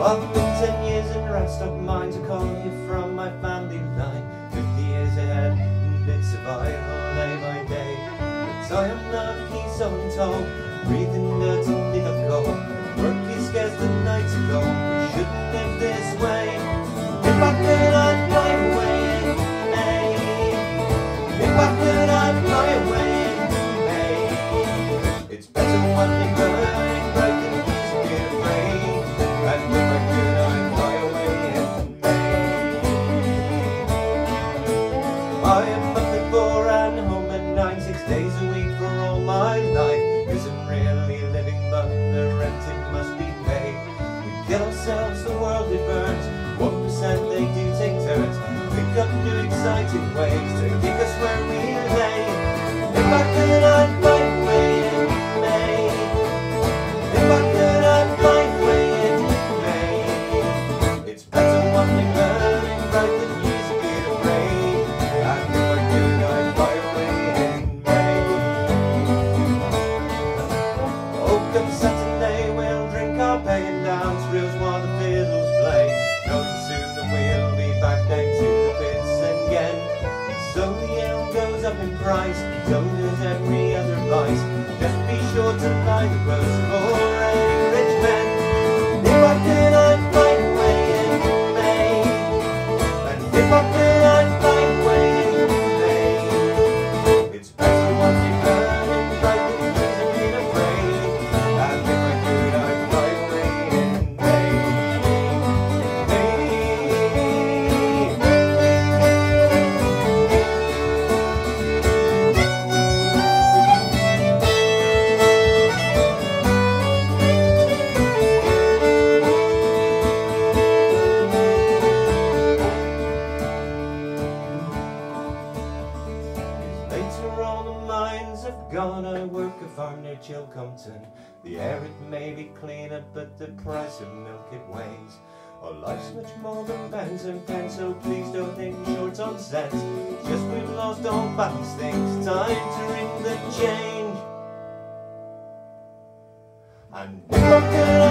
I've been ten years in of mine to call you from my family line. Fifty years ahead, and survival day by day. But I am not keen, so I'm. Breathing dirt only got cold. Work is scarce the night ago. We shouldn't live this get ourselves the world it burns. One percent they do take turns. Pick up new exciting ways to kick us where we lay. If I could, I'd fly away in May. If I could, I'd fly away in May. It's better when they burning bright than years of being afraid. And if I could, I'd fly away in May. Oh, come up in price, so does every other vice. Just be sure to lie the purse for a rich man. If I could, I'd fly away in May. And if I could, Mines have gone. I work a farm near Chilcompton. The air it may be cleaner, but the price of milk it weighs. Our life's much more than pence and pence, so please don't think short on. It's just we've lost all balance things. Time to ring the change. And I could,